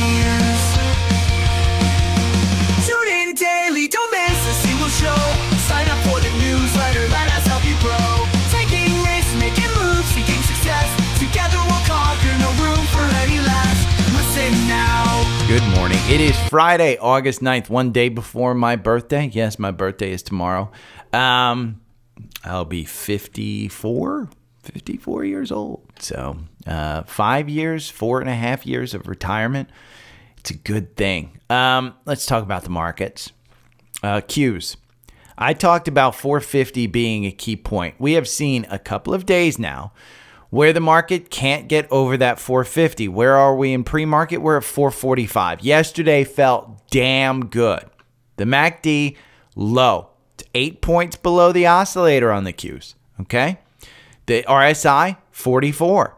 years. Tune in daily, don't miss a single show. Sign up for the newsletter, let us help you grow. Taking risks, making moves, seeking success. Together we'll conquer, no room for any less. Listen now. Good morning. It is Friday, August 9th, one day before my birthday. Yes, my birthday is tomorrow. Um, I'll be 54, 54 years old. So, uh, five years, four and a half years of retirement. It's a good thing. Um, let's talk about the markets. Uh, Qs. I talked about 450 being a key point. We have seen a couple of days now where the market can't get over that 450. Where are we in pre market? We're at 445. Yesterday felt damn good. The MACD low, it's eight points below the oscillator on the Qs. Okay. The RSI 44.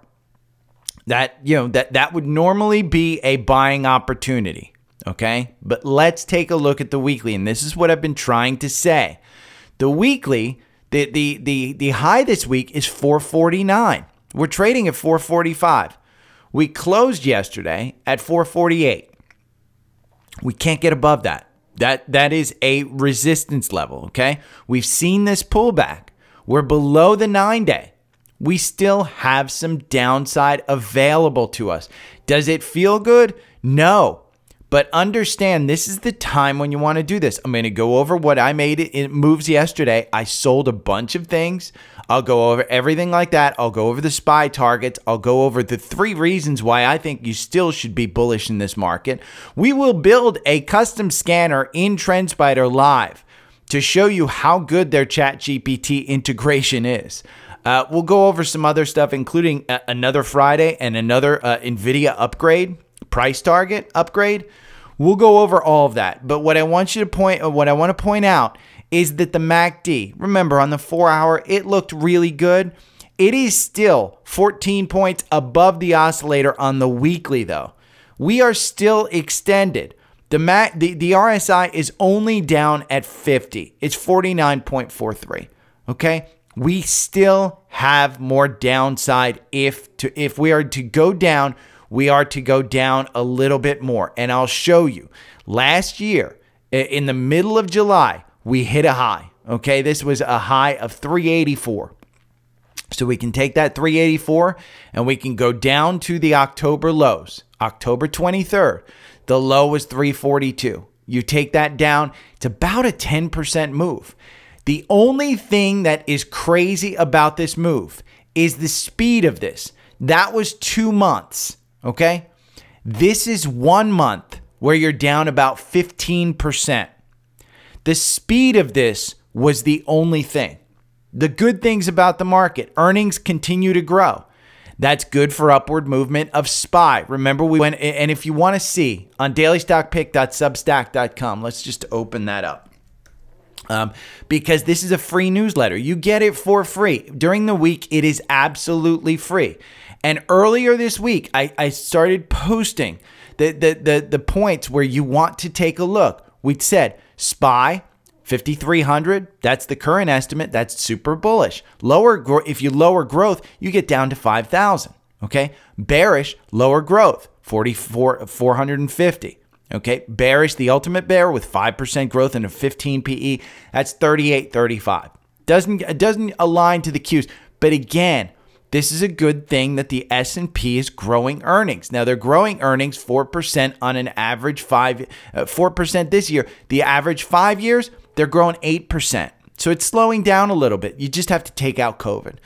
That you know that that would normally be a buying opportunity. Okay. But let's take a look at the weekly. And this is what I've been trying to say. The weekly, the the the, the high this week is 449. We're trading at 445. We closed yesterday at 448. We can't get above that. That that is a resistance level, okay? We've seen this pullback. We're below the 9-day. We still have some downside available to us. Does it feel good? No. But understand this is the time when you want to do this. I'm going to go over what I made in moves yesterday. I sold a bunch of things. I'll go over everything like that. I'll go over the SPY targets. I'll go over the three reasons why I think you still should be bullish in this market. We will build a custom scanner in TrendSpider Live to show you how good their ChatGPT integration is. Uh, we'll go over some other stuff, including a- another Friday and another uh, NVIDIA upgrade, price target upgrade. We'll go over all of that. But what I want you to point, uh, what I want to point out is that the MACD, remember on the four hour, it looked really good. It is still 14 points above the oscillator on the weekly, though. We are still extended. The, MAC, the, the RSI is only down at 50. It's 49.43. Okay? We still have more downside if to if we are to go down, we are to go down a little bit more. And I'll show you. Last year, in the middle of July, we hit a high. Okay? This was a high of 384. So we can take that 384 and we can go down to the October lows. October 23rd, the low was 342. You take that down, it's about a 10% move. The only thing that is crazy about this move is the speed of this. That was two months, okay? This is one month where you're down about 15%. The speed of this was the only thing. The good things about the market earnings continue to grow. That's good for upward movement of SPY. Remember, we went, and if you want to see on dailystockpick.substack.com, let's just open that up. Um, because this is a free newsletter. You get it for free. During the week, it is absolutely free. And earlier this week, I, I started posting the, the, the, the points where you want to take a look. We said SPY, 5300 that's the current estimate that's super bullish lower if you lower growth you get down to 5000 okay bearish lower growth 44 450 okay bearish the ultimate bear with 5% growth and a 15 PE that's 3835 doesn't it doesn't align to the Qs but again this is a good thing that the S&P is growing earnings. Now they're growing earnings 4% on an average 5 uh, 4% this year. The average 5 years they're growing 8%. So it's slowing down a little bit. You just have to take out COVID.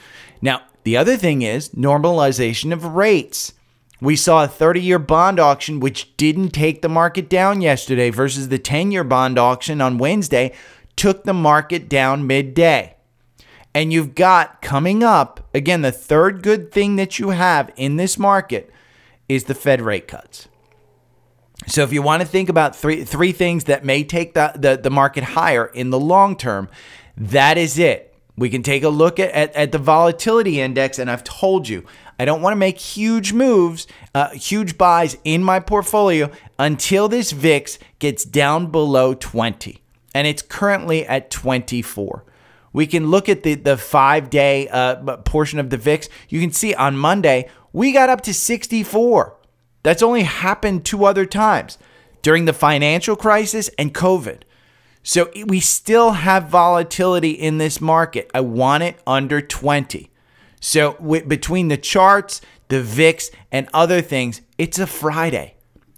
Now, the other thing is normalization of rates. We saw a 30 year bond auction, which didn't take the market down yesterday, versus the 10 year bond auction on Wednesday, took the market down midday. And you've got coming up, again, the third good thing that you have in this market is the Fed rate cuts. So if you want to think about three three things that may take the, the, the market higher in the long term, that is it. We can take a look at, at, at the volatility index, and I've told you I don't want to make huge moves, uh, huge buys in my portfolio until this VIX gets down below 20. And it's currently at 24. We can look at the, the five day uh, portion of the VIX. You can see on Monday, we got up to 64. That's only happened two other times during the financial crisis and COVID. So we still have volatility in this market. I want it under 20. So w- between the charts, the VIX, and other things, it's a Friday.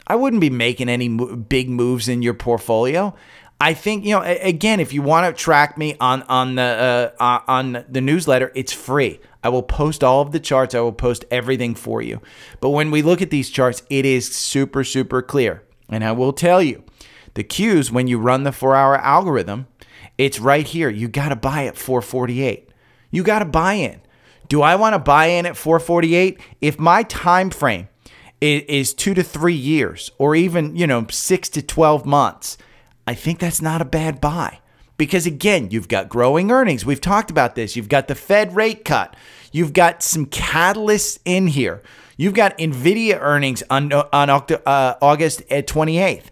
I wouldn't be making any mo- big moves in your portfolio. I think you know. Again, if you want to track me on on the uh, on the newsletter, it's free. I will post all of the charts. I will post everything for you. But when we look at these charts, it is super super clear. And I will tell you, the Qs when you run the four hour algorithm, it's right here. You got to buy at 448. You got to buy in. Do I want to buy in at 448? If my time frame is two to three years, or even you know six to 12 months I think that's not a bad buy. Because again, you've got growing earnings. We've talked about this. You've got the Fed rate cut. You've got some catalysts in here. You've got Nvidia earnings on, on uh, August 28th.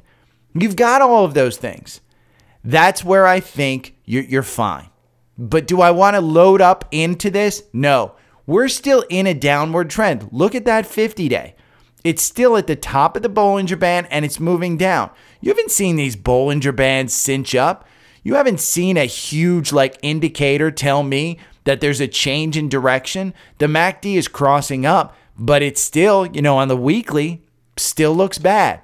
You've got all of those things. That's where I think you're, you're fine. But do I want to load up into this? No. We're still in a downward trend. Look at that 50 day. It's still at the top of the Bollinger Band and it's moving down. You haven't seen these Bollinger Bands cinch up. You haven't seen a huge like indicator tell me that there's a change in direction. The MACD is crossing up, but it's still, you know, on the weekly, still looks bad.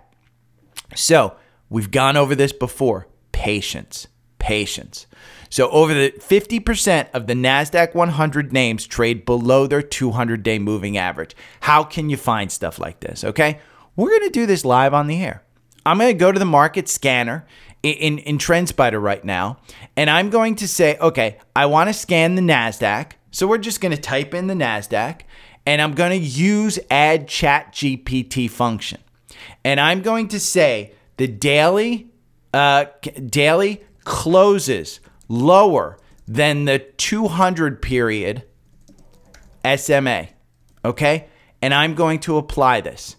So we've gone over this before. Patience, patience. So over the 50% of the NASDAQ 100 names trade below their 200 day moving average. How can you find stuff like this? Okay. We're going to do this live on the air. I'm going to go to the market scanner in, in, TrendSpider right now, and I'm going to say, okay, I want to scan the NASDAQ. So we're just going to type in the NASDAQ, and I'm going to use add ChatGPT function. And I'm going to say the daily, uh, daily closes lower than the 200 period SMA. Okay? And I'm going to apply this.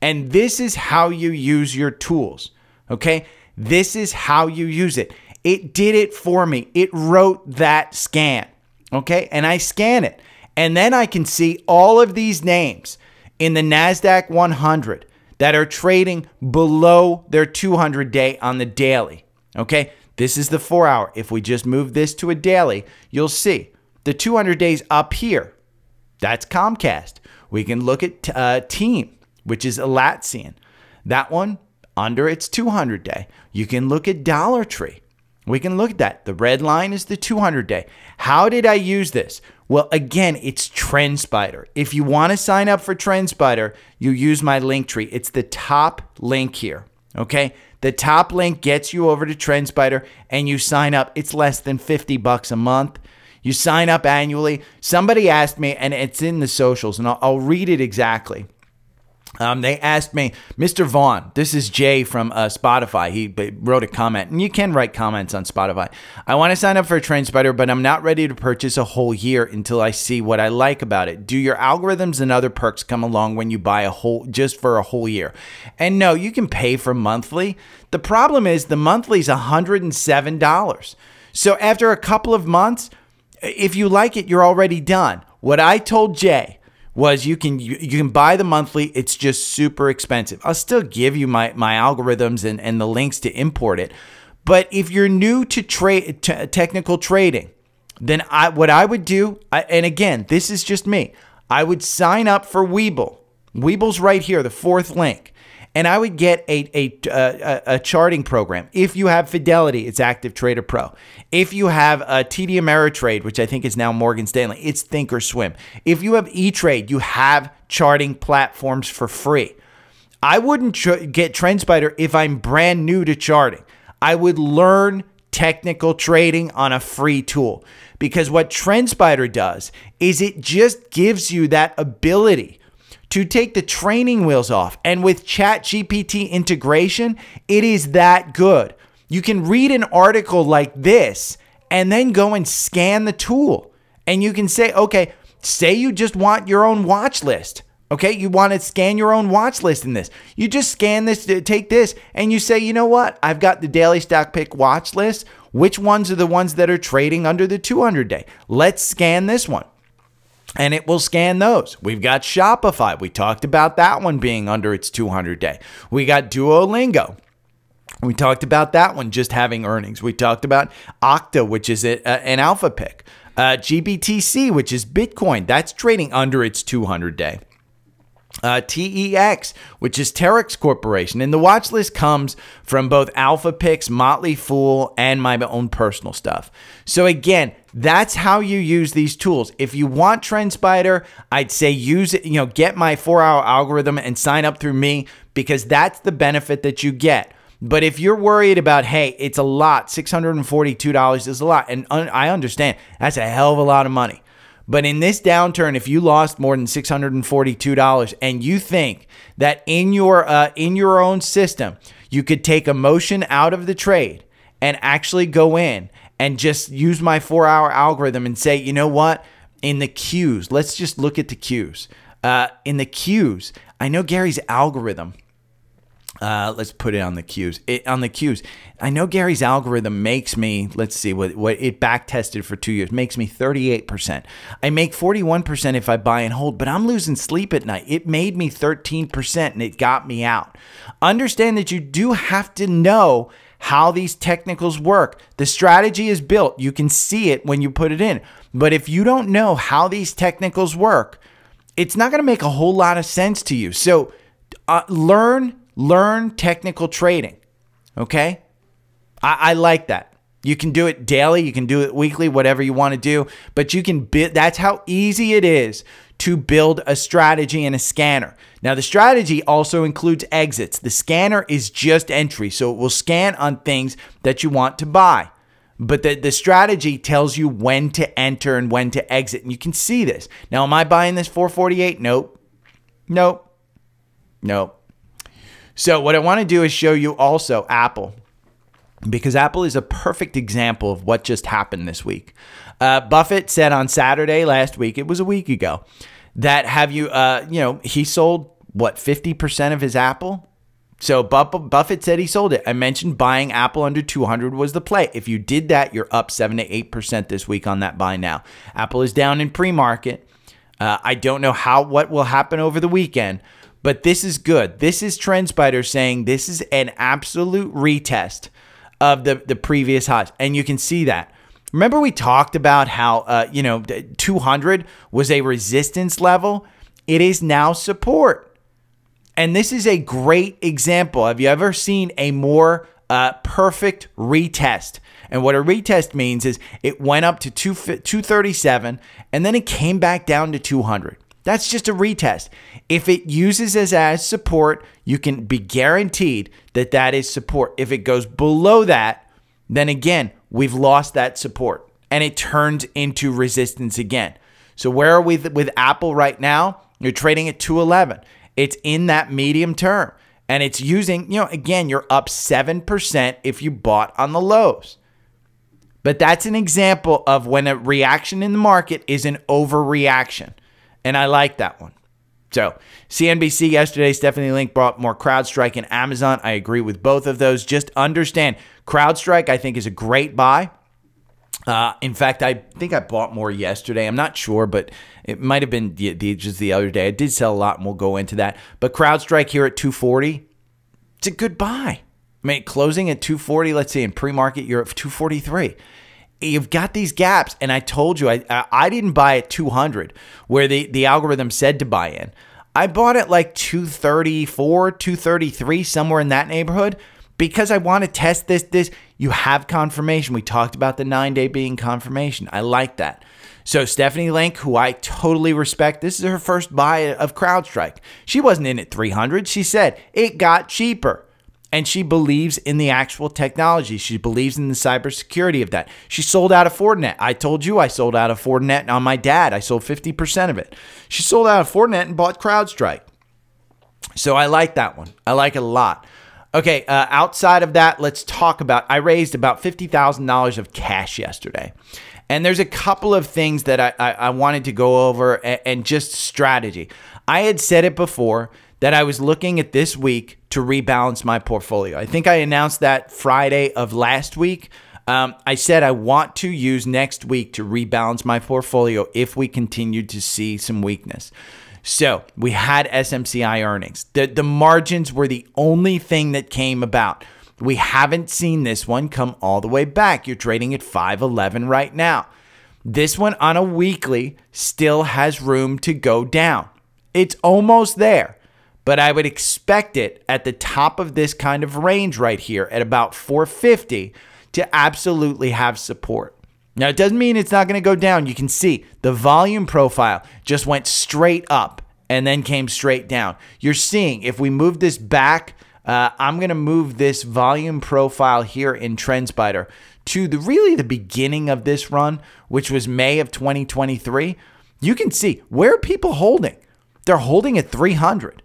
And this is how you use your tools. Okay? This is how you use it. It did it for me. It wrote that scan. Okay? And I scan it. And then I can see all of these names in the NASDAQ 100 that are trading below their 200 day on the daily. Okay? This is the four hour. If we just move this to a daily, you'll see the 200 days up here. That's Comcast. We can look at uh, Team, which is Atlassian. That one under its 200 day. You can look at Dollar Tree. We can look at that. The red line is the 200 day. How did I use this? Well, again, it's TrendSpider. If you want to sign up for TrendSpider, you use my link tree. It's the top link here. Okay? The top link gets you over to TrendSpider and you sign up. It's less than 50 bucks a month. You sign up annually. Somebody asked me, and it's in the socials, and I'll, I'll read it exactly. Um, they asked me, Mr. Vaughn, this is Jay from uh, Spotify. He wrote a comment, and you can write comments on Spotify. I want to sign up for a TrendSpider, but I'm not ready to purchase a whole year until I see what I like about it. Do your algorithms and other perks come along when you buy a whole just for a whole year? And no, you can pay for monthly. The problem is the monthly is $107. So after a couple of months, if you like it, you're already done. What I told Jay was you can you, you, can buy the monthly. It's just super expensive. I'll still give you my my algorithms and, and the links to import it. But if you're new to trade technical trading then i what i would do I, and again this is just me. I would sign up for webull. Webull's right here the fourth link and I would get a, a, uh, a, a, charting program. If you have Fidelity, it's Active Trader Pro. If you have a TD Ameritrade, which I think is now Morgan Stanley, it's Thinkorswim. If you have E-Trade, you have charting platforms for free. I wouldn't tr- get TrendSpider if I'm brand new to charting. I would learn technical trading on a free tool because what TrendSpider does is it just gives you that ability to take the training wheels off. And with ChatGPT integration, it is that good. You can read an article like this and then go and scan the tool. And you can say, okay, say you just want your own watch list. Okay, you want to scan your own watch list in this. You just scan this, uh, take this, and you say, you know what? I've got the daily stock pick watch list. Which ones are the ones that are trading under the 200 day? Let's scan this one. And it will scan those. We've got Shopify. We talked about that one being under its 200 day. We got Duolingo. We talked about that one just having earnings. We talked about Okta, which is a, a, an alpha pick. Uh, GBTC, which is Bitcoin, that's trading under its 200 day. Uh, TEX, which is Terex Corporation. And the watch list comes from both Alpha Picks, Motley Fool, and my own personal stuff. So, again, that's how you use these tools. If you want TrendSpider, I'd say use it, you know, get my four hour algorithm and sign up through me because that's the benefit that you get. But if you're worried about, hey, it's a lot, $642 is a lot. And un- I understand that's a hell of a lot of money. But in this downturn, if you lost more than $642 and you think that in your uh, in your own system, you could take emotion out of the trade and actually go in and just use my four hour algorithm and say, you know what? In the Qs, let's just look at the Qs. Uh, in the Qs, I know Gary's algorithm uh, let's put it on the Qs. It, on the Qs, I know Gary's algorithm makes me. Let's see what what it back tested for two years makes me thirty eight percent. I make forty one percent if I buy and hold, but I'm losing sleep at night. It made me thirteen percent and it got me out. Understand that you do have to know how these technicals work. The strategy is built. You can see it when you put it in. But if you don't know how these technicals work, it's not going to make a whole lot of sense to you. So uh, learn Learn technical trading. Okay? I, I like that. You can do it daily, you can do it weekly, whatever you want to do, but you can build that's how easy it is to build a strategy and a scanner. Now, the strategy also includes exits. The scanner is just entry, so it will scan on things that you want to buy. But the, the strategy tells you when to enter and when to exit. And you can see this. Now, am I buying this 448? Nope. Nope. Nope. So, what I want to do is show you also Apple, because Apple is a perfect example of what just happened this week. Uh, Buffett said on Saturday last week, it was a week ago, that have you, uh, you know, he sold what, 50% of his Apple? So Buffett said he sold it. I mentioned buying Apple under 200 was the play. If you did that, you're up 7 to 8% this week on that buy now. Apple is down in pre-market. Uh, I don't know how what will happen over the weekend, but this is good. This is TrendSpider saying this is an absolute retest of the, the previous highs. And you can see that. Remember, we talked about how, uh, you know, 200 was a resistance level? It is now support. And this is a great example. Have you ever seen a more uh, perfect retest? And what a retest means is it went up to 237 and then it came back down to 200. That's just a retest. If it uses as as support, you can be guaranteed that that is support. If it goes below that, then again, we've lost that support and it turns into resistance again. So where are we with Apple right now? You're trading at 211. It's in that medium term and it's using, you know, again, you're up 7% if you bought on the lows. But that's an example of when a reaction in the market is an overreaction. And I like that one. So, CNBC yesterday, Stephanie Link brought more CrowdStrike and Amazon. I agree with both of those. Just understand CrowdStrike, I think, is a great buy. Uh, in fact, I think I bought more yesterday. I'm not sure, but it might have been the, the, just the other day. I did sell a lot, and we'll go into that. But CrowdStrike here at 240, it's a good buy. I mean, closing at 240, let's see, in pre market, you're at 243 you've got these gaps. And I told you, I, I didn't buy at 200 where the, the algorithm said to buy in. I bought it like 234, 233, somewhere in that neighborhood because I want to test this. This you have confirmation. We talked about the nine day being confirmation. I like that. So Stephanie Link, who I totally respect, this is her first buy of CrowdStrike. She wasn't in at 300. She said it got cheaper and she believes in the actual technology. She believes in the cybersecurity of that. She sold out of Fortinet. I told you I sold out of Fortinet on my dad. I sold 50% of it. She sold out of Fortinet and bought CrowdStrike. So I like that one. I like it a lot. Okay, uh, outside of that, let's talk about. I raised about $50,000 of cash yesterday. And there's a couple of things that I, I, I wanted to go over and, and just strategy. I had said it before that I was looking at this week to rebalance my portfolio. I think I announced that Friday of last week. Um, I said I want to use next week to rebalance my portfolio if we continue to see some weakness. So we had SMCI earnings. The, the margins were the only thing that came about. We haven't seen this one come all the way back. You're trading at 511 right now. This one on a weekly still has room to go down. It's almost there, but I would expect it at the top of this kind of range right here at about 450 to absolutely have support. Now, it doesn't mean it's not going to go down. You can see the volume profile just went straight up and then came straight down. You're seeing if we move this back, uh, I'm going to move this volume profile here in TrendSpider to the really the beginning of this run, which was May of 2023. You can see where people holding. They're holding at 300.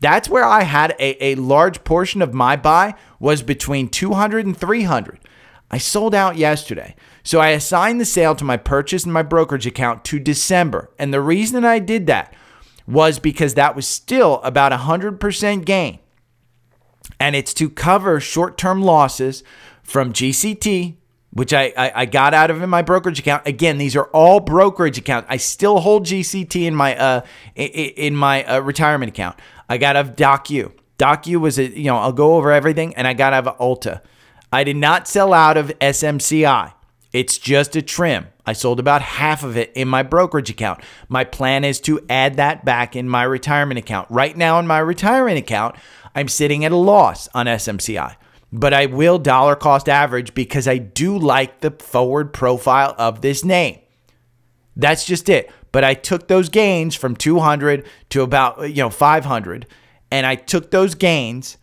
That's where I had a, a large portion of my buy was between 200 and 300. I sold out yesterday. So I assigned the sale to my purchase and my brokerage account to December. And the reason I did that was because that was still about 100% gain. And it's to cover short term losses from GCT, which I, I, I, got out of in my brokerage account. Again, these are all brokerage accounts. I still hold GCT in my uh in, my uh, retirement account. I got out of DocU. DocU was a you know I'll go over everything, and I got out of Ulta. I did not sell out of SMCI. It's just a trim. I sold about half of it in my brokerage account. My plan is to add that back in my retirement account. Right now, in my retirement account, I'm sitting at a loss on SMCI, but I will dollar cost average because I do like the forward profile of this name. That's just it. But I took those gains from 200 to about, you know, 500, and I took those gains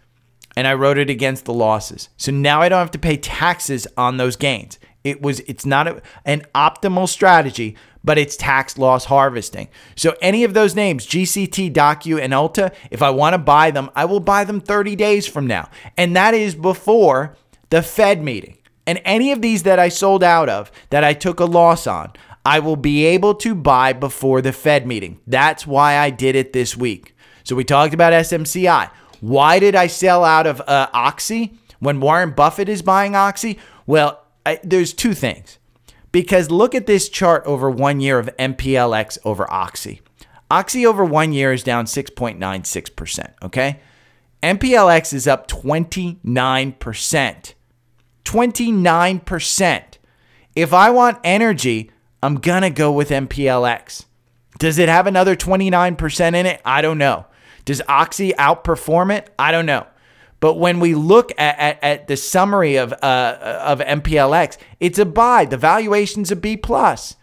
and I wrote it against the losses. So now I don't have to pay taxes on those gains. It was it's not a, an optimal strategy, but it's tax loss harvesting. So any of those names, GCT, DocU, and Ulta, if I want to buy them, I will buy them 30 days from now. And that is before the Fed meeting. And any of these that I sold out of that I took a loss on, I will be able to buy before the Fed meeting. That's why I did it this week. So we talked about SMCI. Why did I sell out of uh, Oxy when Warren Buffett is buying Oxy? Well, I, there's two things. Because look at this chart over one year of MPLX over Oxy. Oxy over one year is down 6.96%. Okay. MPLX is up 29%. 29%. If I want energy, I'm going to go with MPLX. Does it have another 29% in it? I don't know. Does Oxy outperform it? I don't know. But when we look at, at, at the summary of uh, of MPLX, it's a buy. The valuation's a B plus.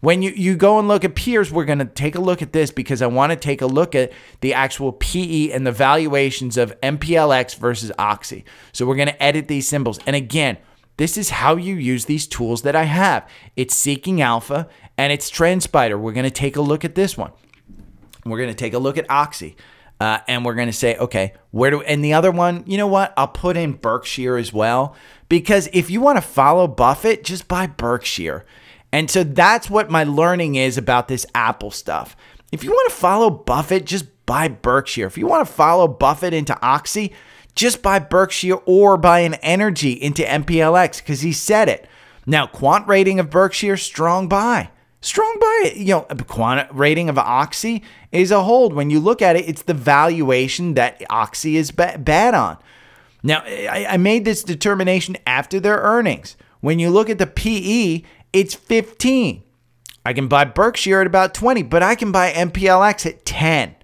When you, you go and look at peers, we're going to take a look at this because I want to take a look at the actual PE and the valuations of MPLX versus Oxy. So we're going to edit these symbols. And again, this is how you use these tools that I have. It's Seeking Alpha and it's TrendSpider. We're going to take a look at this one. We're going to take a look at Oxy. Uh, and we're going to say, okay, where do, and the other one, you know what? I'll put in Berkshire as well. Because if you want to follow Buffett, just buy Berkshire. And so that's what my learning is about this Apple stuff. If you want to follow Buffett, just buy Berkshire. If you want to follow Buffett into Oxy, just buy Berkshire or buy an energy into MPLX because he said it. Now, quant rating of Berkshire, strong buy. Strong buy, you know, quant rating of Oxy is a hold. When you look at it, it's the valuation that Oxy is ba- bad on. Now, I made this determination after their earnings. When you look at the PE, it's 15. I can buy Berkshire at about 20, but I can buy MPLX at 10.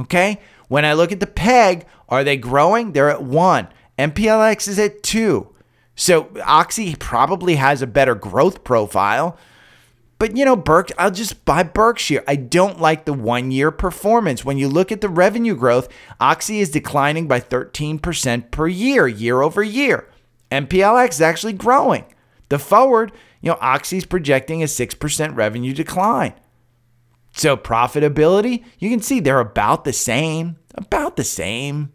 Okay? When I look at the PEG, are they growing? They're at 1. MPLX is at 2. So Oxy probably has a better growth profile. But you know, Berk, I'll just buy Berkshire. I don't like the one year performance. When you look at the revenue growth, Oxy is declining by 13% per year, year over year. MPLX is actually growing. The forward, you know, Oxy's projecting a 6% revenue decline. So profitability, you can see they're about the same, about the same.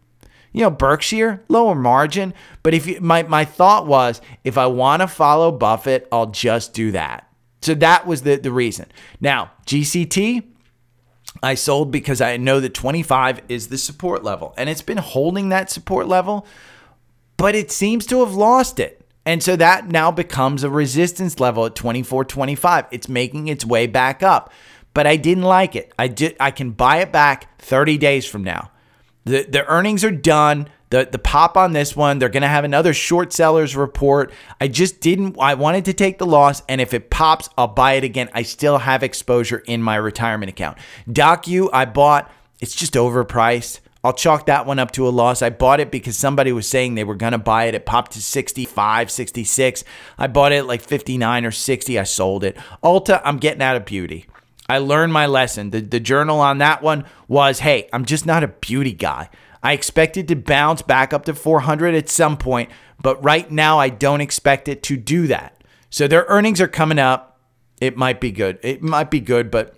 You know, Berkshire, lower margin. But if you, my, my thought was, if I want to follow Buffett, I'll just do that. So that was the, the reason. Now, GCT, I sold because I know that 25 is the support level and it's been holding that support level, but it seems to have lost it. And so that now becomes a resistance level at 24.25. It's making its way back up. But I didn't like it. I did I can buy it back 30 days from now. The the earnings are done. The the pop on this one, they're going to have another short sellers report. I just didn't I wanted to take the loss and if it pops, I'll buy it again. I still have exposure in my retirement account. DocU I bought, it's just overpriced. I'll chalk that one up to a loss. I bought it because somebody was saying they were going to buy it. It popped to 65, 66. I bought it like 59 or 60. I sold it. Ulta, I'm getting out of beauty. I learned my lesson. The, the journal on that one was hey, I'm just not a beauty guy. I expected to bounce back up to 400 at some point, but right now I don't expect it to do that. So their earnings are coming up. It might be good. It might be good, but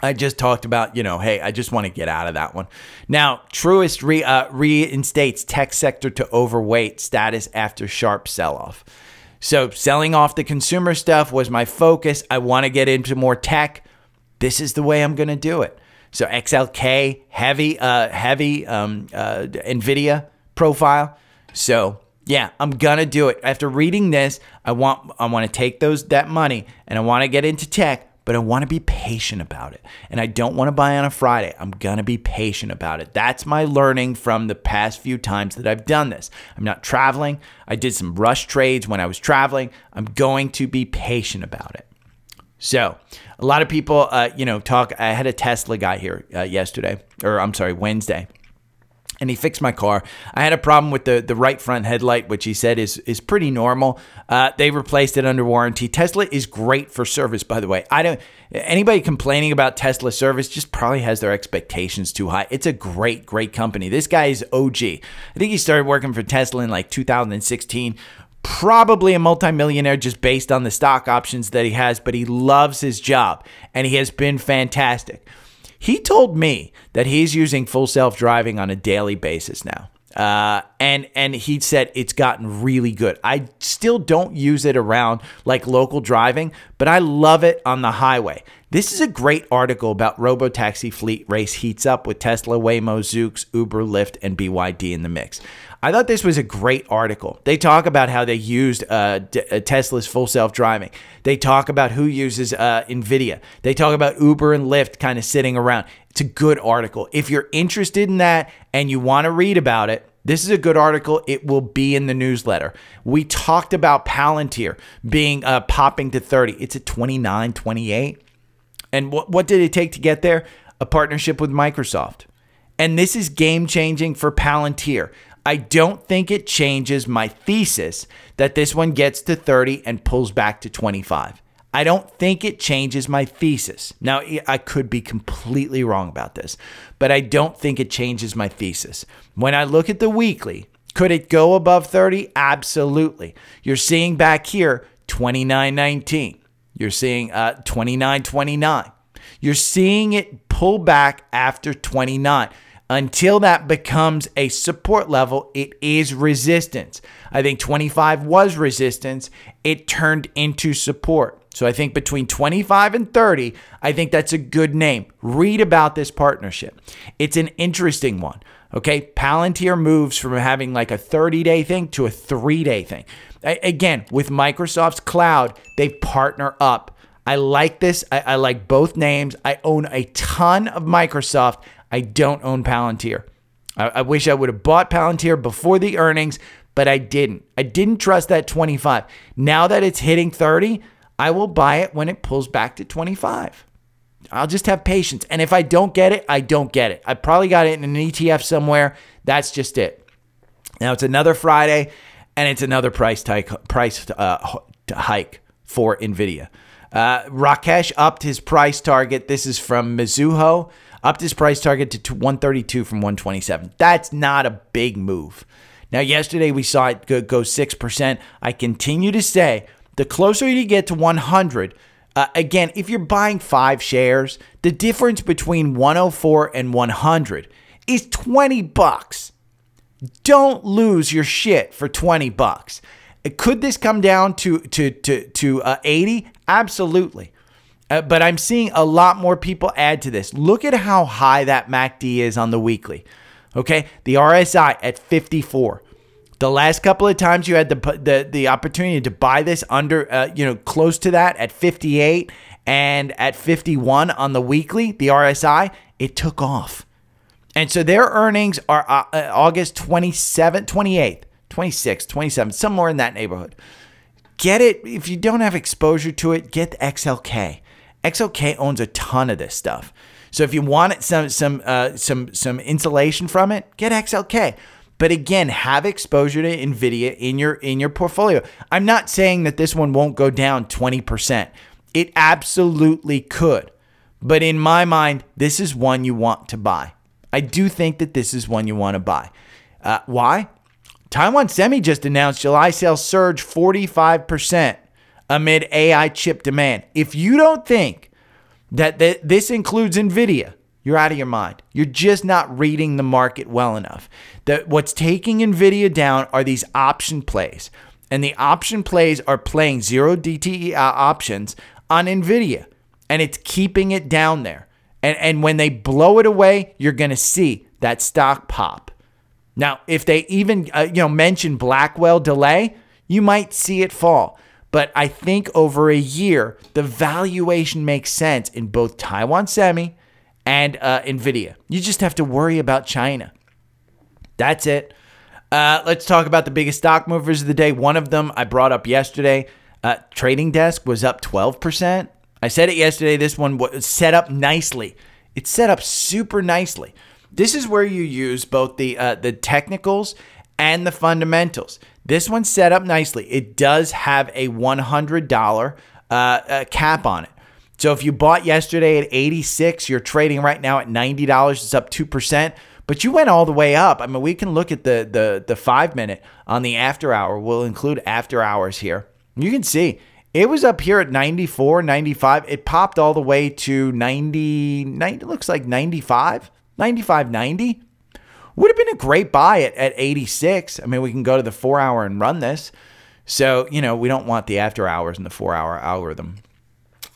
I just talked about, you know, hey, I just want to get out of that one. Now, Truist re, uh, reinstates tech sector to overweight status after sharp sell off. So, selling off the consumer stuff was my focus. I want to get into more tech. This is the way I'm going to do it. So, XLK, heavy, uh, heavy um, uh, NVIDIA profile. So, yeah, I'm gonna do it. After reading this, I want I want to take those that money and I want to get into tech but I want to be patient about it. And I don't want to buy on a Friday. I'm going to be patient about it. That's my learning from the past few times that I've done this. I'm not traveling. I did some rush trades when I was traveling. I'm going to be patient about it. So, a lot of people, uh, you know, talk. I had a Tesla guy here uh, yesterday, or I'm sorry, Wednesday and he fixed my car. I had a problem with the, the right front headlight, which he said is is pretty normal. Uh, they replaced it under warranty. Tesla is great for service, by the way. I don't anybody complaining about Tesla service just probably has their expectations too high. It's a great, great company. This guy is OG. I think he started working for Tesla in like 2016 probably a multimillionaire just based on the stock options that he has, but he loves his job and he has been fantastic. He told me that he's using full self driving on a daily basis now. Uh, and and he said it's gotten really good. I still don't use it around like local driving, but I love it on the highway. This is a great article about robotaxi fleet race heats up with Tesla, Waymo, Zoox, Uber, Lyft, and BYD in the mix. I thought this was a great article. They talk about how they used uh, uh, Tesla's full self driving. They talk about who uses uh, NVIDIA. They talk about Uber and Lyft kind of sitting around. It's a good article. If you're interested in that and you want to read about it, this is a good article. It will be in the newsletter. We talked about Palantir being uh, popping to 30. It's at 29, 28. And what, what did it take to get there? A partnership with Microsoft. And this is game changing for Palantir. I don't think it changes my thesis that this one gets to 30 and pulls back to 25. I don't think it changes my thesis. Now, I could be completely wrong about this, but I don't think it changes my thesis. When I look at the weekly, could it go above 30? Absolutely. You're seeing back here 29.19. You're seeing uh, 29.29. You're seeing it pull back after 29 until that becomes a support level, it is resistance. I think 25 was resistance. It turned into support. So I think between 25 and 30, I think that's a good name. Read about this partnership. It's an interesting one. Okay. Palantir moves from having like a 30 day thing to a three day thing. I, again, with Microsoft's cloud, they partner up. I like this. I, I like both names. I own a ton of Microsoft. I don't own Palantir. I, I wish I would have bought Palantir before the earnings, but I didn't. I didn't trust that 25. Now that it's hitting 30, I will buy it when it pulls back to 25. I'll just have patience. And if I don't get it, I don't get it. I probably got it in an ETF somewhere. That's just it. Now it's another Friday, and it's another price price uh, hike for Nvidia. Uh, Rakesh upped his price target. This is from Mizuho upped his price target to 132 from 127. That's not a big move. Now, yesterday we saw it go, go 6%. I continue to say the closer you get to 100, uh, again, if you're buying five shares, the difference between 104 and 100 is 20 bucks. Don't lose your shit for 20 bucks. Could this come down to to to to uh, 80? Absolutely. Uh, but I'm seeing a lot more people add to this. Look at how high that MACD is on the weekly. Okay, the RSI at 54. The last couple of times you had the the, the opportunity to buy this under, uh, you know, close to that at 58 and at 51 on the weekly, the RSI, it took off. And so their earnings are uh, uh, August 27th, 28th, 26th, 27th, somewhere in that neighborhood. Get it. If you don't have exposure to it, get the XLK. XLK owns a ton of this stuff. So if you want some some uh, some some insulation from it, get XLK. But again, have exposure to Nvidia in your in your portfolio. I'm not saying that this one won't go down 20%. It absolutely could. But in my mind, this is one you want to buy. I do think that this is one you want to buy. Uh, why? Taiwan Semi just announced July sales surge 45% amid AI chip demand. If you don't think that th- this includes Nvidia, you're out of your mind. You're just not reading the market well enough. That what's taking Nvidia down are these option plays. And the option plays are playing zero DTE uh, options on Nvidia and it's keeping it down there. And and when they blow it away, you're going to see that stock pop. Now, if they even uh, you know mention Blackwell delay, you might see it fall. But I think over a year, the valuation makes sense in both Taiwan Semi and uh, Nvidia. You just have to worry about China. That's it. Uh, let's talk about the biggest stock movers of the day. One of them I brought up yesterday. Uh, Trading Desk was up 12%. I said it yesterday. This one was set up nicely. It's set up super nicely. This is where you use both the uh, the technicals and the fundamentals. This one's set up nicely. It does have a $100 uh, uh, cap on it. So if you bought yesterday at 86, you're trading right now at $90. It's up 2%. But you went all the way up. I mean, we can look at the the the 5 minute on the after hour. We'll include after hours here. You can see it was up here at 94, 95. It popped all the way to 90, 90 looks like 95, 95, 90. Would have been a great buy at, at 86. I mean, we can go to the four hour and run this. So, you know, we don't want the after hours and the four hour algorithm.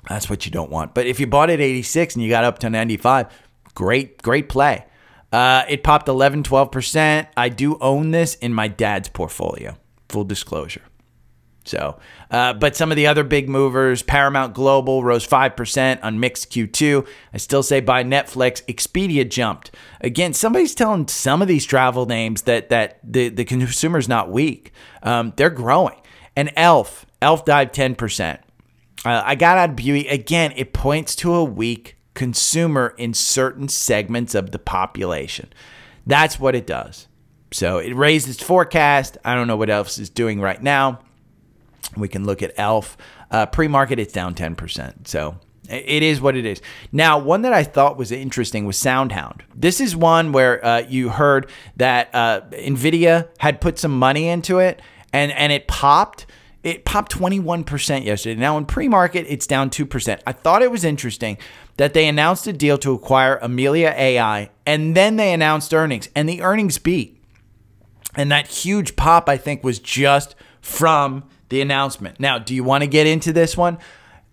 That's what you don't want. But if you bought it 86 and you got up to 95, great, great play. Uh, it popped 11, 12%. I do own this in my dad's portfolio, full disclosure. So, uh, but some of the other big movers, Paramount Global rose 5% on mixed Q2. I still say buy Netflix. Expedia jumped. Again, somebody's telling some of these travel names that that the, the consumer's not weak. Um, they're growing. And Elf, Elf died 10%. Uh, I got out of beauty. Again, it points to a weak consumer in certain segments of the population. That's what it does. So it raised its forecast. I don't know what else is doing right now. We can look at Elf. Uh, Pre market, it's down 10%. So it is what it is. Now, one that I thought was interesting was SoundHound. This is one where uh, you heard that uh, NVIDIA had put some money into it and, and it popped. It popped 21% yesterday. Now, in pre market, it's down 2%. I thought it was interesting that they announced a deal to acquire Amelia AI and then they announced earnings, and the earnings beat. And that huge pop, I think, was just from the announcement. Now, do you want to get into this one?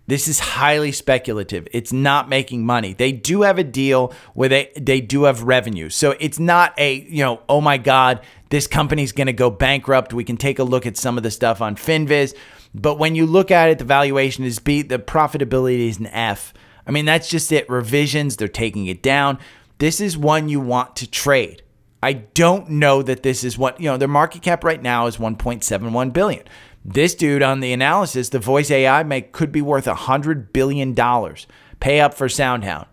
This is highly speculative. It's not making money. They do have a deal where they they do have revenue. So it's not a, you know, oh my god, this company's going to go bankrupt. We can take a look at some of the stuff on Finviz, but when you look at it, the valuation is B, the profitability is an F. I mean, that's just it. Revisions, they're taking it down. This is one you want to trade. I don't know that this is what, you know, their market cap right now is 1.71 billion. This dude on the analysis, the voice AI make could be worth a hundred billion dollars. Pay up for SoundHound.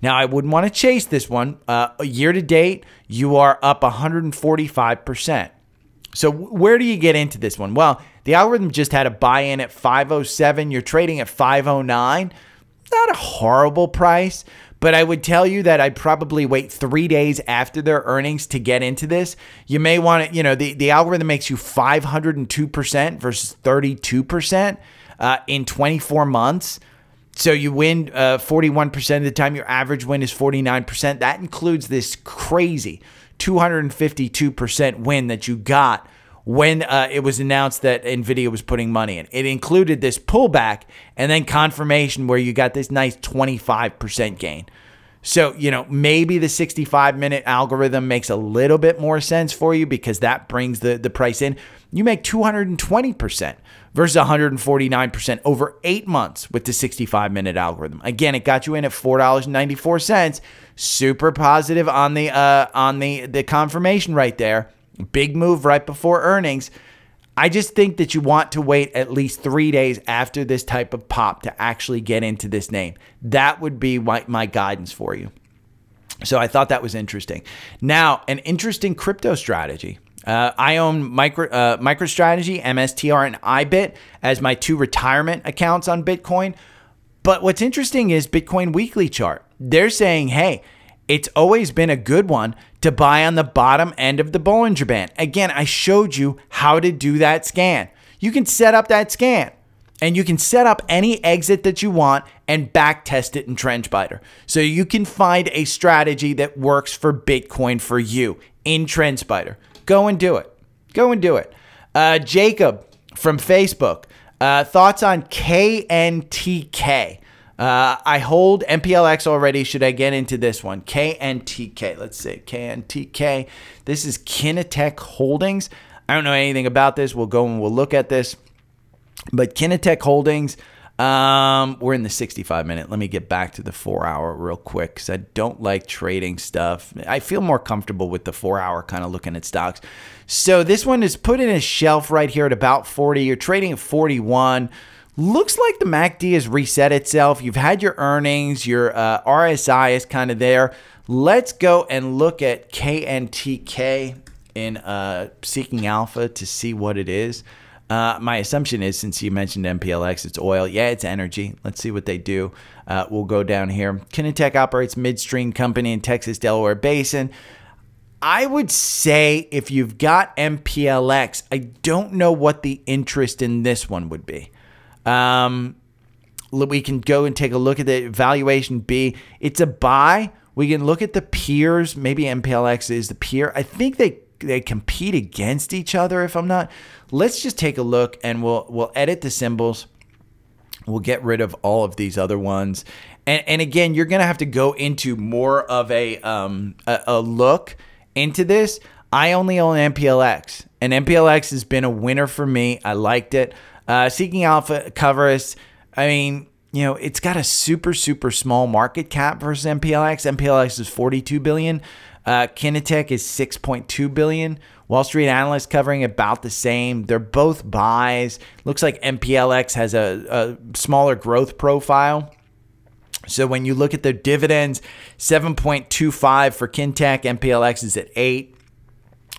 Now, I wouldn't want to chase this one. Uh, year to date, you are up 145%. So, where do you get into this one? Well, the algorithm just had a buy in at 507. You're trading at 509. Not a horrible price, but I would tell you that I'd probably wait three days after their earnings to get into this. You may want to, you know, the, the algorithm makes you 502% versus 32% uh, in 24 months. So you win uh, 41% of the time. Your average win is 49%. That includes this crazy 252% win that you got when uh, it was announced that Nvidia was putting money in. It included this pullback and then confirmation where you got this nice 25% gain. So, you know, maybe the 65 minute algorithm makes a little bit more sense for you because that brings the, the price in. You make 220% versus 149% over eight months with the 65 minute algorithm. Again, it got you in at $4.94. Super positive on the uh, on the the confirmation right there. Big move right before earnings. I just think that you want to wait at least three days after this type of pop to actually get into this name. That would be my, my guidance for you. So I thought that was interesting. Now, an interesting crypto strategy. Uh, I own micro uh, MicroStrategy, MSTR, and IBIT as my two retirement accounts on Bitcoin. But what's interesting is Bitcoin Weekly chart. They're saying, hey, it's always been a good one to buy on the bottom end of the Bollinger Band. Again, I showed you how to do that scan. You can set up that scan and you can set up any exit that you want and back test it in TrendSpider. So you can find a strategy that works for Bitcoin for you in TrendSpider. Go and do it. Go and do it. Uh, Jacob from Facebook, uh, thoughts on KNTK? Uh, I hold MPLX already. Should I get into this one? KNTK. Let's see. KNTK. This is Kinetik Holdings. I don't know anything about this. We'll go and we'll look at this. But Kinetik Holdings, um, we're in the 65 minute. Let me get back to the four hour real quick because I don't like trading stuff. I feel more comfortable with the four hour kind of looking at stocks. So this one is put in a shelf right here at about 40. You're trading at 41. Looks like the MACD has reset itself. You've had your earnings, your uh, RSI is kind of there. Let's go and look at KNTK in uh, Seeking Alpha to see what it is. Uh, my assumption is since you mentioned MPLX, it's oil. Yeah, it's energy. Let's see what they do. Uh, we'll go down here. Kinetik operates midstream company in Texas Delaware Basin. I would say if you've got MPLX, I don't know what the interest in this one would be. Um, we can go and take a look at the valuation B. It's a buy. We can look at the peers. Maybe MPLX is the peer. I think they they compete against each other. If I'm not, let's just take a look and we'll we'll edit the symbols. We'll get rid of all of these other ones. And, and again, you're gonna have to go into more of a um, a, a look into this. I only own MPLX, and MPLX has been a winner for me. I liked it. Uh, Seeking Alpha covers, I mean, you know, it's got a super, super small market cap versus MPLX. MPLX is 42 billion. Uh, Kinetik is 6.2 billion. Wall Street analysts covering about the same. They're both buys. Looks like MPLX has a, a smaller growth profile. So when you look at their dividends, 7.25 for Kintech, MPLX is at 8.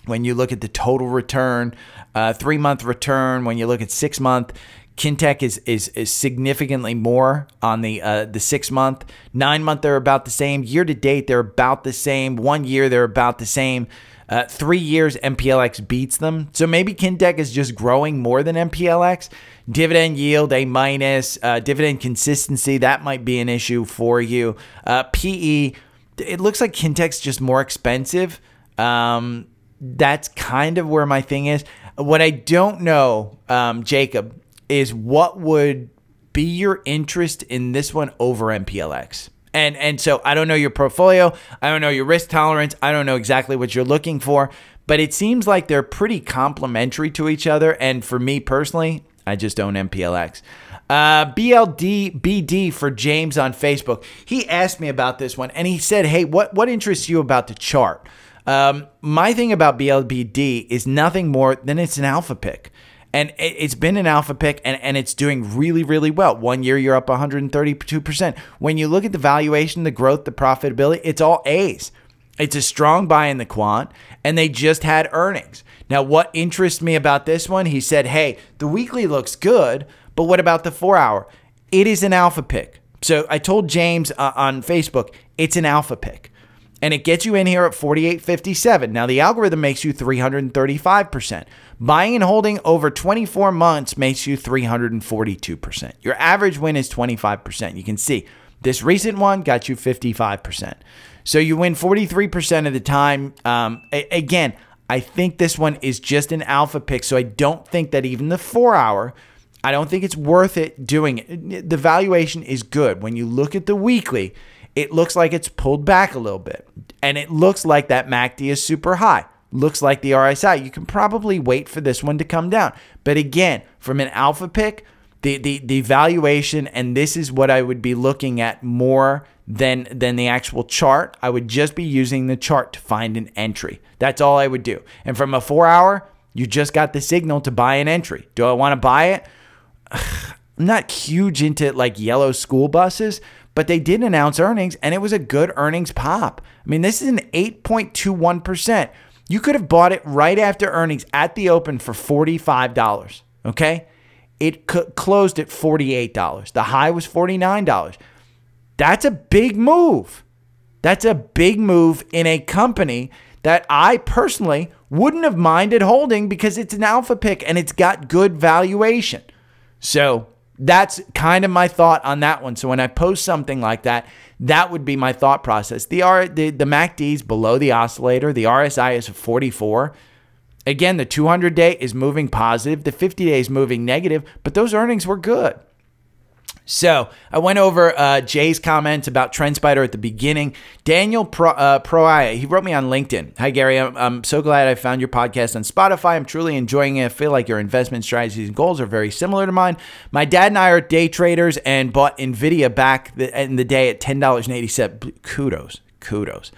When you look at the total return, uh, three month return. When you look at six month, Kintech is, is is significantly more on the uh, the six month. Nine month they're about the same. Year to date they're about the same. One year they're about the same. Uh, three years MPLX beats them. So maybe Kintech is just growing more than MPLX. Dividend yield A minus. Uh, dividend consistency that might be an issue for you. Uh, PE. It looks like Kintech's just more expensive. Um, that's kind of where my thing is. What I don't know, um, Jacob, is what would be your interest in this one over MPLX? And and so I don't know your portfolio, I don't know your risk tolerance, I don't know exactly what you're looking for, but it seems like they're pretty complementary to each other. And for me personally, I just own MPLX. Uh, BLD BD for James on Facebook. He asked me about this one, and he said, "Hey, what what interests you about the chart?" Um, my thing about BLBD is nothing more than it's an alpha pick. And it's been an alpha pick and, and it's doing really, really well. One year you're up 132%. When you look at the valuation, the growth, the profitability, it's all A's. It's a strong buy in the quant, and they just had earnings. Now, what interests me about this one? He said, hey, the weekly looks good, but what about the four hour? It is an alpha pick. So I told James uh, on Facebook, it's an alpha pick and it gets you in here at 48.57. Now the algorithm makes you 335%. Buying and holding over 24 months makes you 342%. Your average win is 25%. You can see this recent one got you 55%. So you win 43% of the time. Um, again, I think this one is just an alpha pick. So I don't think that even the four hour, I don't think it's worth it doing it. The valuation is good. When you look at the weekly, it looks like it's pulled back a little bit. And it looks like that MACD is super high. Looks like the RSI. You can probably wait for this one to come down. But again, from an alpha pick, the, the, the valuation, and this is what I would be looking at more than than the actual chart. I would just be using the chart to find an entry. That's all I would do. And from a four hour, you just got the signal to buy an entry. Do I want to buy it? I'm not huge into like yellow school buses, but they did announce earnings and it was a good earnings pop. I mean, this is an 8.21%. You could have bought it right after earnings at the open for $45. Okay. It closed at $48. The high was $49. That's a big move. That's a big move in a company that I personally wouldn't have minded holding because it's an alpha pick and it's got good valuation. So that's kind of my thought on that one. So when I post something like that, that would be my thought process. The R the, the MACD is below the oscillator. The RSI is 44. Again, the 200 day is moving positive. The 50 day is moving negative, but those earnings were good. So I went over uh, Jay's comments about TrendSpider at the beginning. Daniel Pro, uh, Proaya, he wrote me on LinkedIn. Hi, Gary. I'm, I'm, so glad I found your podcast on Spotify. I'm truly enjoying it. I feel like your investment strategies and goals are very similar to mine. My dad and I are day traders and bought NVIDIA back in the day at $10.87. Kudos. Kudos.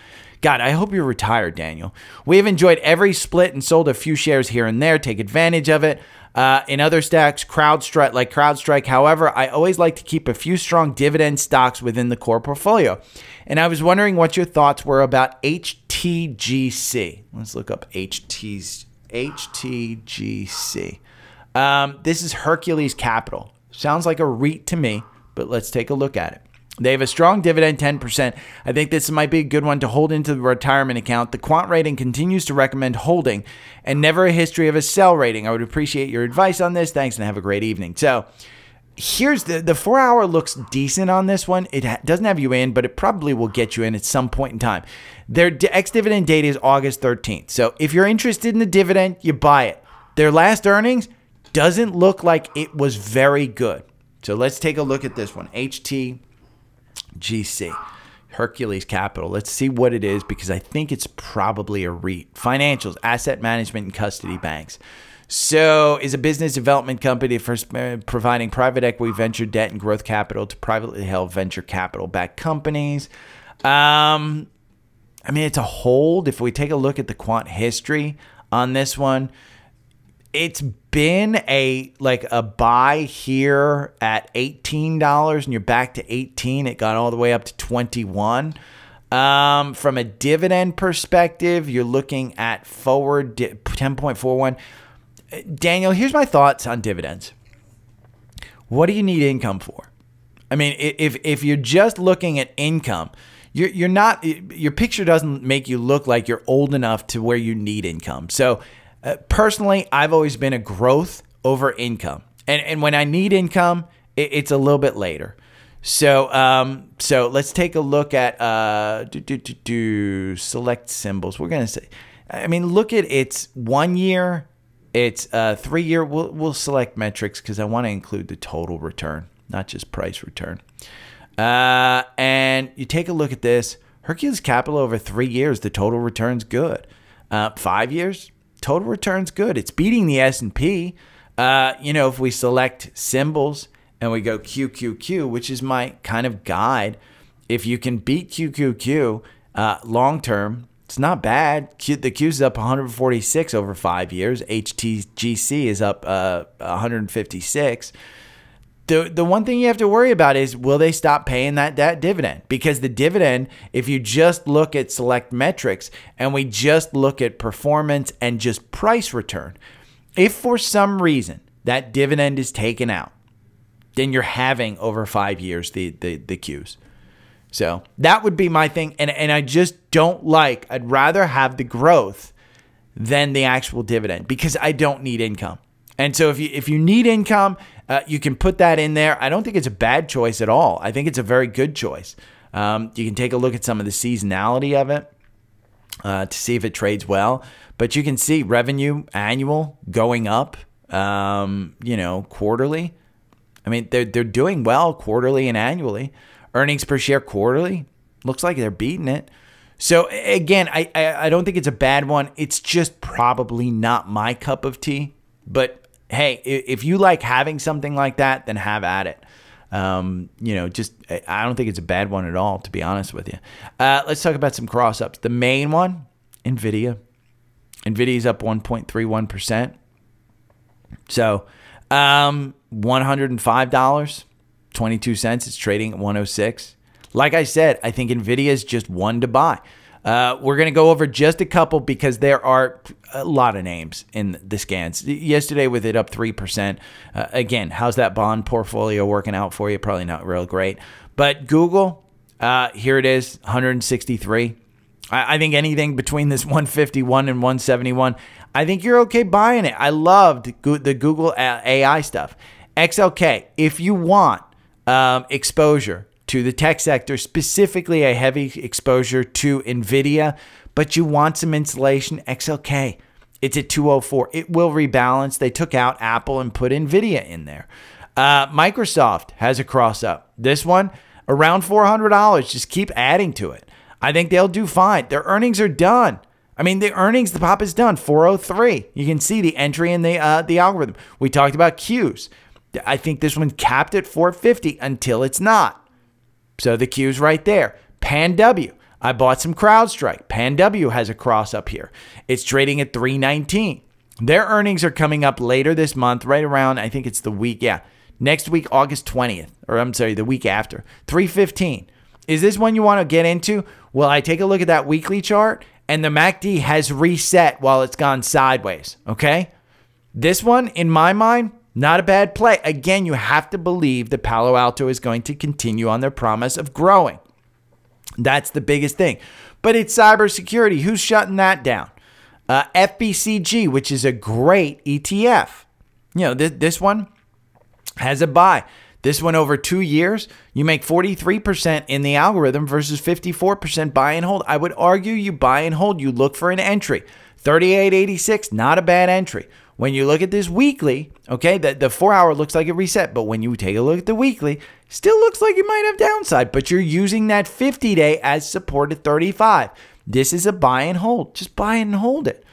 God, I hope you're retired, Daniel. We have enjoyed every split and sold a few shares here and there. Take advantage of it. Uh, in other stacks, CrowdStrike, like CrowdStrike, however, I always like to keep a few strong dividend stocks within the core portfolio. And I was wondering what your thoughts were about HTGC. Let's look up HT's, HTGC. Um, this is Hercules Capital. Sounds like a REIT to me, but let's take a look at it. They have a strong dividend, 10%. I think this might be a good one to hold into the retirement account. The quant rating continues to recommend holding and never a history of a sell rating. I would appreciate your advice on this. Thanks and have a great evening. So, here's the the 4 hour looks decent on this one. It ha- doesn't have you in, but it probably will get you in at some point in time. Their ex dividend date is August 13th. So, if you're interested in the dividend, you buy it. Their last earnings doesn't look like it was very good. So, let's take a look at this one. HT GC. Hercules Capital. Let's see what it is because I think it's probably a REIT. Financials, asset management, and custody banks. So, is a business development company for uh, providing private equity, venture debt, and growth capital to privately held venture capital backed companies. Um, I mean, it's a hold. If we take a look at the quant history on this one, it's been a like a buy here at $18 and you're back to 18 it got all the way up to 21 um, from a dividend perspective you're looking at forward 10.41 daniel here's my thoughts on dividends. What do you need income for? I mean if if you're just looking at income you're, you're not your picture doesn't make you look like you're old enough to where you need income. So uh, personally, I've always been a growth over income. And, and when I need income, it, it's a little bit later. So, um, so let's take a look at uh, do, do, do, do, select symbols. We're gonna say, I mean, look at its one year, it's uh, three year. We'll we'll select metrics because I want to include the total return, not just price return. Uh, and you take a look at this. Hercules Capital over three years, the total return's good. Uh, five years, total return's good. It's beating the S&P. Uh, you know, if we select symbols and we go QQQ, which is my kind of guide, if you can beat QQQ uh, long term, it's not bad. Q, the Q's is up 146 over five years. HTGC is up uh, 156 the the one thing you have to worry about is will they stop paying that that dividend? Because the dividend if you just look at select metrics and we just look at performance and just price return if for some reason that dividend is taken out then you're having over 5 years the the the Qs. So that would be my thing. And and I just don't like I'd rather have the growth than the actual dividend because I don't need income. And so if you if you need income, uh, you can put that in there. I don't think it's a bad choice at all. I think it's a very good choice. Um, you can take a look at some of the seasonality of it uh, to see if it trades well. But you can see revenue annual going up. Um, you know, quarterly. I mean, they're they're doing well quarterly and annually. Earnings per share quarterly Looks like they're beating it. So again, I, I I don't think it's a bad one. It's just probably not my cup of tea. But hey, if you like having something like that, then have at it. Um, you know, just I- don't think it's a bad one at all, to be honest with you. Uh, let's talk about some cross ups. The main one, Nvidia. Nvidia's up 1.31 percent. So, um, $105, 22 cents. It's trading at 106. Like I said, I think Nvidia is just one to buy. Uh, we're going to go over just a couple because there are a lot of names in the scans. Yesterday, with it up 3%. Uh, again, how's that bond portfolio working out for you? Probably not real great. But Google, uh, here it is, 163. I, I think anything between this 151 and 171, I think you're okay buying it. I loved Goo- the Google AI stuff. XLK, if you want um, exposure to the tech sector, specifically a heavy exposure to NVIDIA, but you want some insulation, XLK. It's at 204. It will rebalance. They took out Apple and put NVIDIA in there. Uh, Microsoft has a cross up. This one around $400. Just keep adding to it. I think they'll do fine. Their earnings are done. I mean, the earnings, the pop is done. 403. You can see the entry in the uh, the algorithm. We talked about Qs. I think this one capped at 450 until it's not. So the Q's right there. Pan W. I bought some CrowdStrike. Pan W has a cross up here. It's trading at 319. Their earnings are coming up later this month, right around, I think it's the week, yeah, next week, August 20th, or I'm sorry, the week after. 315. Is this one you want to get into? Well, I take a look at that weekly chart, and the MACD has reset while it's gone sideways, okay? This one, in my mind, not a bad play. Again, you have to believe that Palo Alto is going to continue on their promise of growing. That's the biggest thing. But it's cybersecurity. Who's shutting that down? Uh, FBCG, which is a great ETF. You know, this, this one has a buy. This one over two years, you make 43% in the algorithm versus 54% buy and hold. I would argue you buy and hold. You look for an entry. 3886, not a bad entry. When you look at this weekly, okay, the, the four hour looks like it reset, but when you take a look at the weekly, still looks like you might have downside, but you're using that 50 day as support at 35. This is a buy and hold. Just buy and hold it.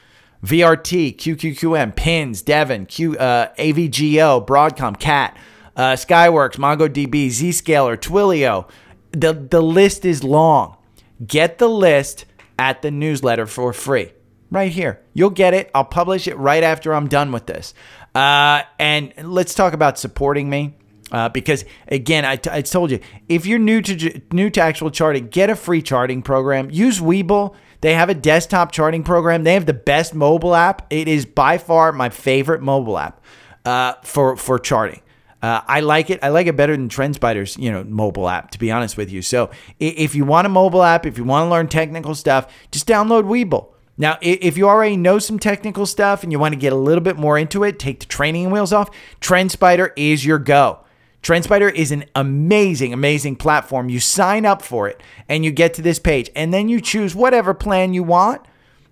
VRT, QQQM, Pins, Devon, Q, uh, AVGO, Broadcom, CAT, uh, Skyworks, MongoDB, Zscaler, Twilio. The, the list is long. Get the list at the newsletter for free. Right here. You'll get it. I'll publish it right after I'm done with this. Uh, and let's talk about supporting me. Uh, because again, I, told you, if you're new to new to actual charting, get a free charting program. Use Webull. They have a desktop charting program. They have the best mobile app. It is by far my favorite mobile app uh, for for charting. Uh, I like it. I like it better than TrendSpider's, you know, mobile app. To be honest with you, so if you want a mobile app, if you want to learn technical stuff, just download Webull. Now, if you already know some technical stuff and you want to get a little bit more into it, take the training wheels off. TrendSpider is your go. TrendSpider is an amazing, amazing platform. You sign up for it and you get to this page, and then you choose whatever plan you want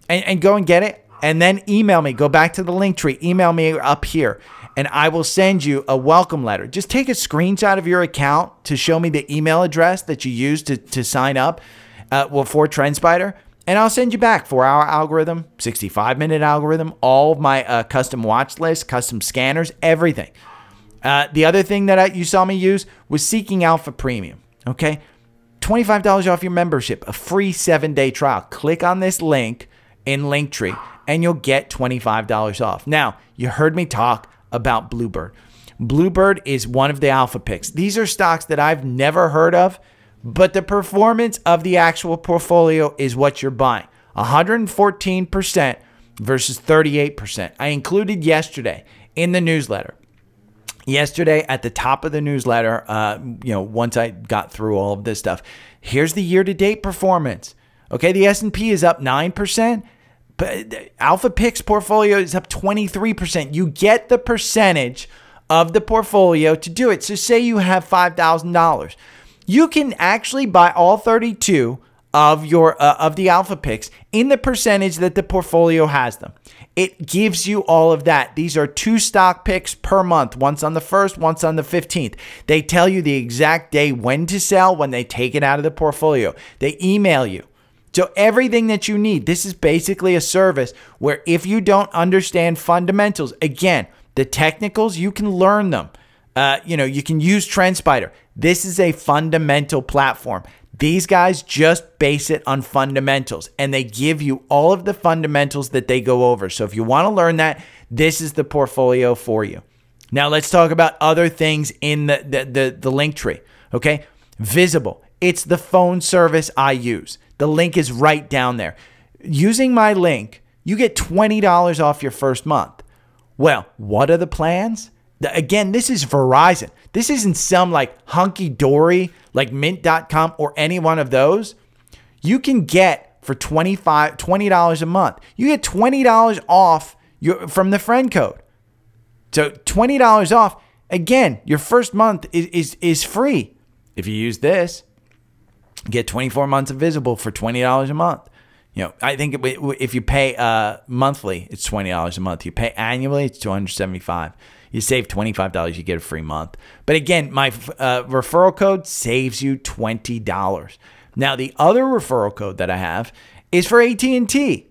and, and go and get it. And then email me. Go back to the link tree. Email me up here, and I will send you a welcome letter. Just take a screenshot of your account to show me the email address that you used to, to sign up uh, well, for TrendSpider. And I'll send you back four hour algorithm, 65 minute algorithm, all of my uh, custom watch lists, custom scanners, everything. Uh, the other thing that I, you saw me use was Seeking Alpha Premium. Okay. $25 off your membership, a free seven day trial. Click on this link in Linktree and you'll get $25 off. Now, you heard me talk about Bluebird. Bluebird is one of the alpha picks. These are stocks that I've never heard of, but the performance of the actual portfolio is what you're buying. 114% versus 38%. I included yesterday in the newsletter. Yesterday at the top of the newsletter uh, you know once i got through all of this stuff here's the year-to-date performance. Okay the s&p is up 9% but alpha picks portfolio is up 23% you get the percentage of the portfolio to do it. So say you have $5000 you can actually buy all 32 of your uh, of the alpha picks in the percentage that the portfolio has them. It gives you all of that. These are two stock picks per month, once on the 1st, once on the 15th. They tell you the exact day when to sell when they take it out of the portfolio. They email you. So everything that you need, this is basically a service where if you don't understand fundamentals, again, the technicals, you can learn them. Uh, you know, you can use TrendSpider. This is a fundamental platform. These guys just base it on fundamentals and they give you all of the fundamentals that they go over. So if you want to learn that, this is the portfolio for you. Now let's talk about other things in the the the, the link tree. Okay. Visible. It's the phone service I use. The link is right down there. Using my link, you get $20 off your first month. Well, what are the plans? Again, this is Verizon. This isn't some like hunky dory like mint.com or any one of those. You can get for 25 $20 a month. You get $20 off your, from the friend code. So $20 off. Again, your first month is, is, is free. If you use this, get 24 months of Visible for $20 a month. You know, I think if you pay uh, monthly, it's $20 a month. You pay annually, it's 275 you save $25, you get a free month. But again, my uh, referral code saves you $20. Now, the other referral code that I have is for AT&T.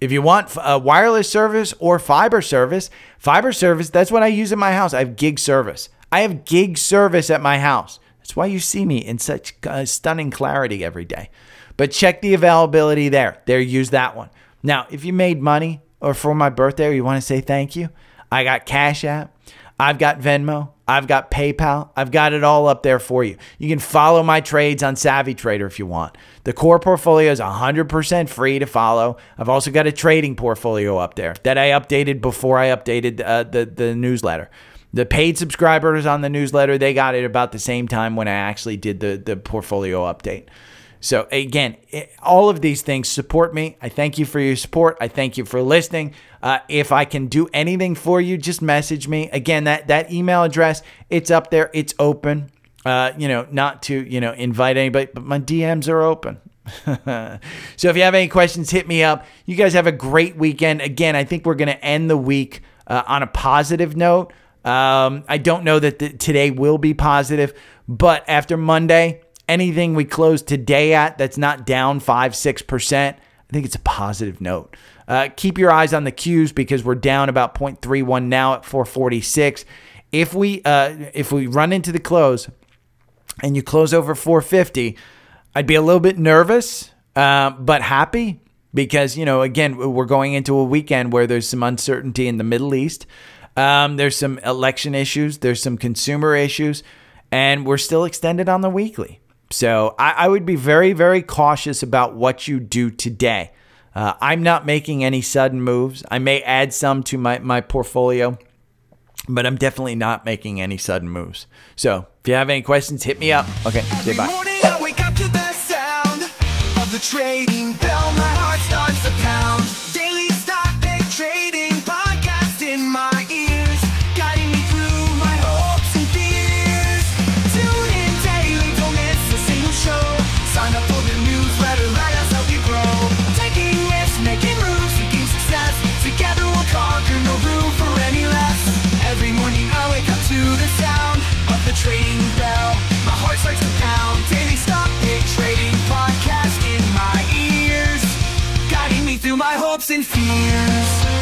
If you want a wireless service or fiber service, fiber service, that's what I use in my house. I have gig service. I have gig service at my house. That's why you see me in such uh, stunning clarity every day. But check the availability there. There, use that one. Now, if you made money or for my birthday or you want to say thank you, I got Cash App. I've got Venmo. I've got PayPal. I've got it all up there for you. You can follow my trades on Savvy Trader if you want. The core portfolio is 100% free to follow. I've also got a trading portfolio up there that I updated before I updated uh, the, the newsletter. The paid subscribers on the newsletter, they got it about the same time when I actually did the, the portfolio update. So, again, all of these things support me. I thank you for your support. I thank you for listening. Uh, if I can do anything for you, just message me. Again, that, that email address, it's up there, it's open. Uh, you know, not to, you know, invite anybody, but my DMs are open. so if you have any questions, hit me up. You guys have a great weekend. Again, I think we're going to end the week uh, on a positive note. Um, I don't know that the, today will be positive, but after Monday, anything we close today at that's not down 5 6%, I think it's a positive note. Uh, keep your eyes on the Qs because we're down about 0.31 now at 446. If we uh, if we run into the close and you close over 450, I'd be a little bit nervous, uh, but happy because you know again we're going into a weekend where there's some uncertainty in the Middle East. Um, there's some election issues. There's some consumer issues, and we're still extended on the weekly. So I, I would be very, very cautious about what you do today. Uh, I'm not making any sudden moves. I may add some to my, my portfolio, but I'm definitely not making any sudden moves. So if you have any questions, hit me up. Okay, say bye. Hopes and fears.